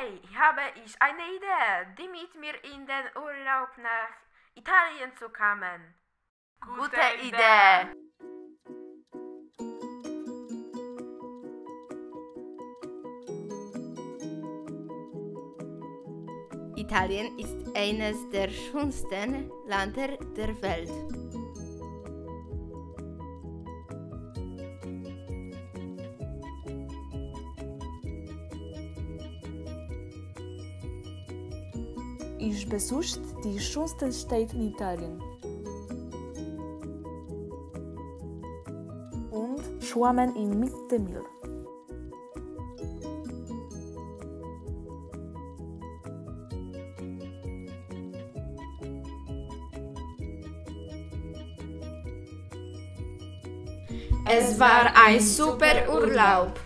Hey, habe ich eine Idee, die mit mir in den Urlaub nach Italien zu kommen. Gute Idee! Italien ist eines der schönsten Länder der Welt. Ich besuchte die schönsten Städte in Italien. Und schwammen im Mittelmeer. Es war ein super Urlaub.